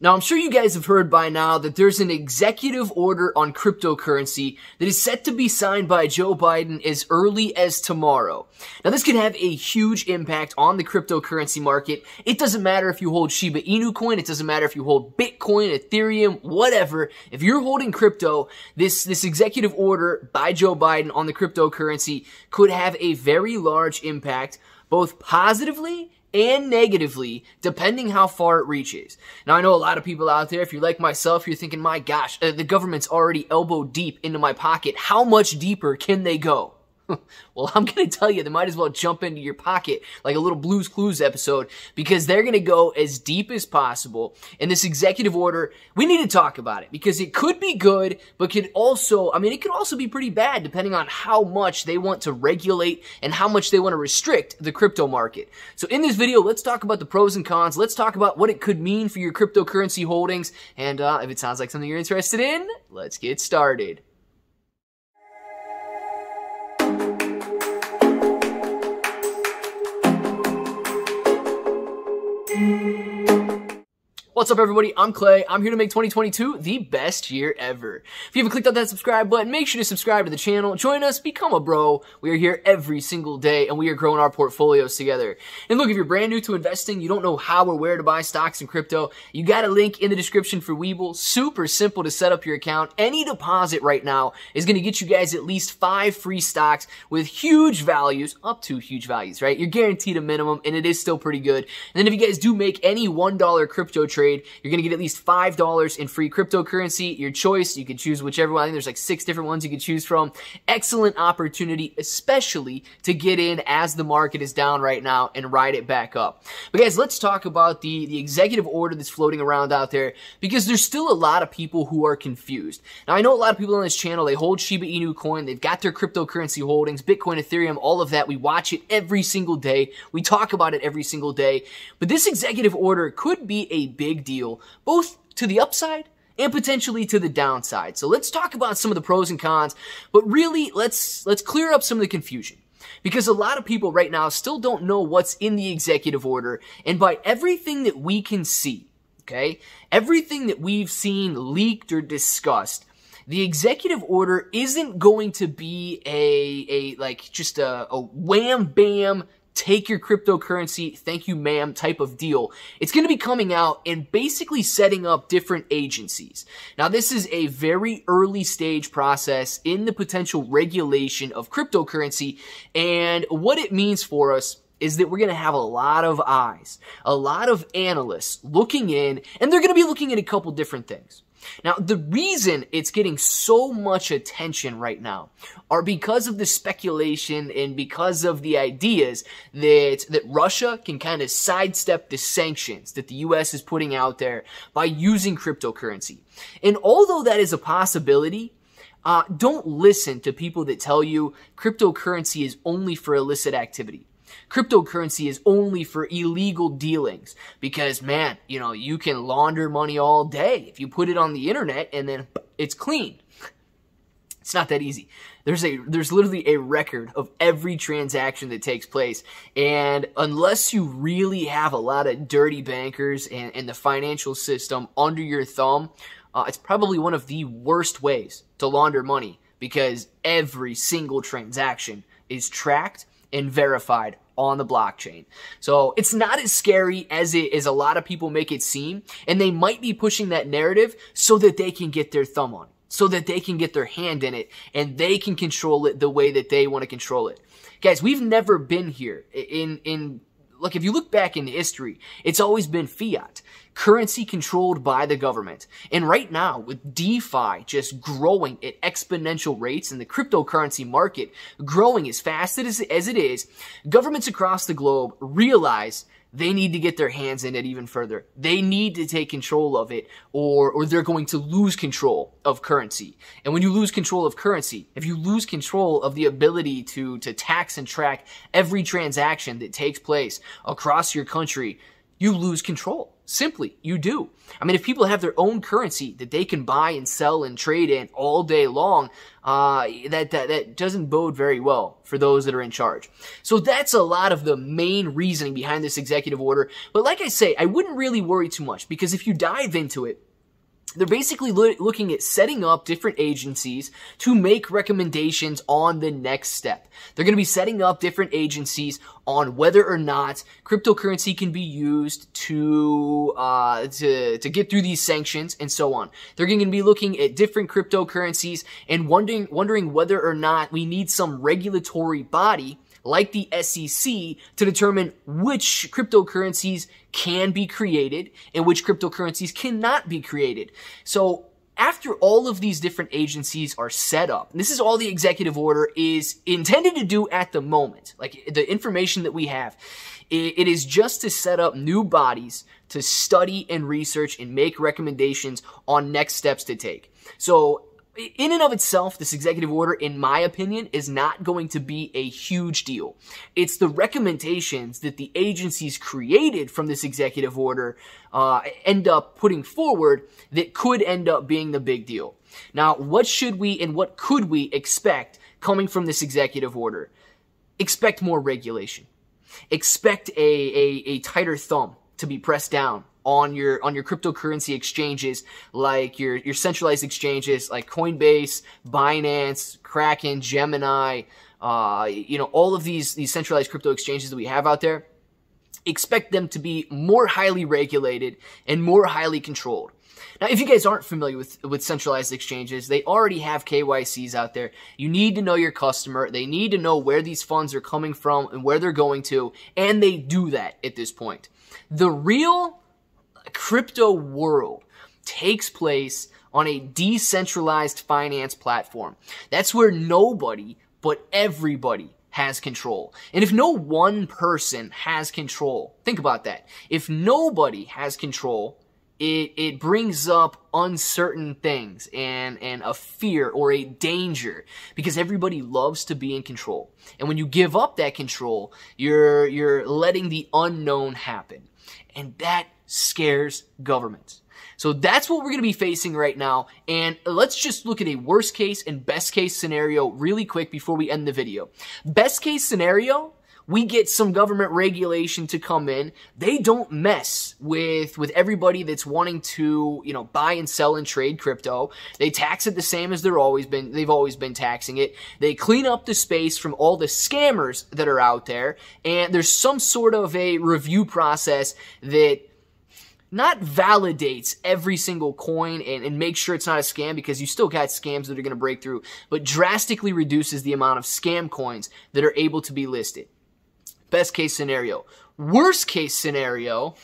Now, I'm sure you guys have heard by now that there's an executive order on cryptocurrency that is set to be signed by Joe Biden as early as tomorrow. Now, this could have a huge impact on the cryptocurrency market. It doesn't matter if you hold Shiba Inu coin, it doesn't matter if you hold Bitcoin, Ethereum, whatever. If you're holding crypto, this, this executive order by Joe Biden on the cryptocurrency could have a very large impact, both positively and negatively, depending how far it reaches. Now, I know a lot of people out there, if you're like myself, you're thinking, my gosh, uh, the government's already elbow deep into my pocket. How much deeper can they go? well, I'm going to tell you, they might as well jump into your pocket like a little Blues Clues episode because they're going to go as deep as possible. In this executive order, we need to talk about it because it could be good, but could also, I mean, it could also be pretty bad depending on how much they want to regulate and how much they want to restrict the crypto market. So in this video, let's talk about the pros and cons. Let's talk about what it could mean for your cryptocurrency holdings. And uh, if it sounds like something you're interested in, let's get started. What's up, everybody? I'm Clay. I'm here to make 2022 the best year ever. If you haven't clicked on that subscribe button, make sure to subscribe to the channel. Join us, become a bro. We are here every single day, and we are growing our portfolios together. And look, if you're brand new to investing, you don't know how or where to buy stocks and crypto, you got a link in the description for Webull. Super simple to set up your account. Any deposit right now is going to get you guys at least five free stocks with huge values, up to huge values, right? You're guaranteed a minimum, and it is still pretty good. And then if you guys do make any $1 crypto trade, trade, you're going to get at least $5 in free cryptocurrency. Your choice, you can choose whichever one. I think there's like six different ones you can choose from. Excellent opportunity, especially to get in as the market is down right now and ride it back up. But guys, let's talk about the, the executive order that's floating around out there because there's still a lot of people who are confused. Now, I know a lot of people on this channel, they hold Shiba Inu coin, they've got their cryptocurrency holdings, Bitcoin, Ethereum, all of that. We watch it every single day. We talk about it every single day. But this executive order could be a big big deal, both to the upside and potentially to the downside. So let's talk about some of the pros and cons, but really let's let's clear up some of the confusion. Because a lot of people right now still don't know what's in the executive order, and by everything that we can see, okay, everything that we've seen leaked or discussed, the executive order isn't going to be a, a like just a, a wham bam take your cryptocurrency, thank you ma'am type of deal. It's going to be coming out and basically setting up different agencies. Now this is a very early stage process in the potential regulation of cryptocurrency and what it means for us is that we're going to have a lot of eyes, a lot of analysts looking in, and they're going to be looking at a couple different things. Now, the reason it's getting so much attention right now are because of the speculation and because of the ideas that, that Russia can kind of sidestep the sanctions that the US is putting out there by using cryptocurrency. And although that is a possibility, uh, don't listen to people that tell you cryptocurrency is only for illicit activity cryptocurrency is only for illegal dealings because man, you know, you can launder money all day if you put it on the internet and then it's clean. It's not that easy. There's a there's literally a record of every transaction that takes place. And unless you really have a lot of dirty bankers and, and the financial system under your thumb, uh, it's probably one of the worst ways to launder money because every single transaction is tracked and verified on the blockchain. So it's not as scary as it as a lot of people make it seem, and they might be pushing that narrative so that they can get their thumb on it, so that they can get their hand in it, and they can control it the way that they want to control it. Guys, we've never been here in in look, if you look back in history, it's always been fiat, currency controlled by the government. And right now, with DeFi just growing at exponential rates and the cryptocurrency market growing as fast as it is, governments across the globe realize they need to get their hands in it even further. They need to take control of it or, or they're going to lose control of currency. And when you lose control of currency, if you lose control of the ability to, to tax and track every transaction that takes place across your country, you lose control. Simply, you do. I mean, if people have their own currency that they can buy and sell and trade in all day long, uh, that, that, that doesn't bode very well for those that are in charge. So that's a lot of the main reasoning behind this executive order. But like I say, I wouldn't really worry too much because if you dive into it, they're basically lo- looking at setting up different agencies to make recommendations on the next step. They're going to be setting up different agencies on whether or not cryptocurrency can be used to uh, to to get through these sanctions and so on. They're going to be looking at different cryptocurrencies and wondering wondering whether or not we need some regulatory body like the SEC to determine which cryptocurrencies can be created and which cryptocurrencies cannot be created. So after all of these different agencies are set up, this is all the executive order is intended to do at the moment, like the information that we have, it is just to set up new bodies to study and research and make recommendations on next steps to take. So in and of itself, this executive order, in my opinion, is not going to be a huge deal. It's the recommendations that the agencies created from this executive order uh, end up putting forward that could end up being the big deal. Now, what should we and what could we expect coming from this executive order? Expect more regulation. Expect a, a, a tighter thumb to be pressed down on your on your cryptocurrency exchanges like your your centralized exchanges like Coinbase, Binance, Kraken, Gemini, uh, you know all of these these centralized crypto exchanges that we have out there. Expect them to be more highly regulated and more highly controlled. Now, if you guys aren't familiar with, with centralized exchanges, they already have KYCs out there. You need to know your customer. They need to know where these funds are coming from and where they're going to, and they do that at this point. The real crypto world takes place on a decentralized finance platform. That's where nobody but everybody has control. And if no one person has control, think about that. If nobody has control, it, it brings up uncertain things and, and a fear or a danger because everybody loves to be in control. And when you give up that control, you're, you're letting the unknown happen. And that scares governments. So that's what we're going to be facing right now. And let's just look at a worst case and best case scenario really quick before we end the video. Best case scenario, we get some government regulation to come in. They don't mess with, with everybody that's wanting to, you know, buy and sell and trade crypto. They tax it the same as they're always been, they've always been taxing it. They clean up the space from all the scammers that are out there. And there's some sort of a review process that not validates every single coin and, and make sure it's not a scam because you still got scams that are going to break through, but drastically reduces the amount of scam coins that are able to be listed. Best case scenario. Worst case scenario,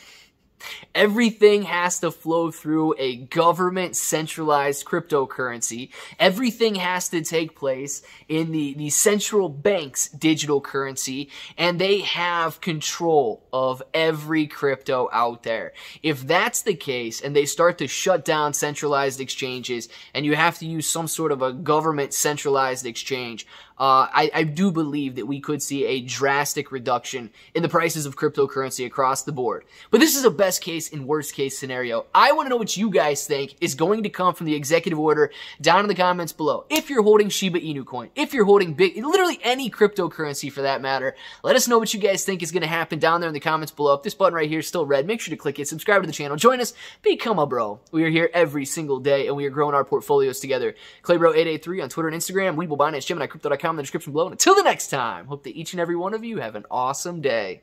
Everything has to flow through a government centralized cryptocurrency. Everything has to take place in the, the central bank's digital currency, and they have control of every crypto out there. If that's the case, and they start to shut down centralized exchanges, and you have to use some sort of a government centralized exchange, uh, I, I do believe that we could see a drastic reduction in the prices of cryptocurrency across the board. But this is a best case and worst case scenario. I want to know what you guys think is going to come from the executive order down in the comments below. If you're holding Shiba Inu coin, if you're holding big, literally any cryptocurrency for that matter, let us know what you guys think is going to happen down there in the comments below. If this button right here is still red, make sure to click it, subscribe to the channel, join us, become a bro. We are here every single day and we are growing our portfolios together. Claybro883 on Twitter and Instagram, Webull Binance, In the description below. And until the next time, hope that each and every one of you have an awesome day.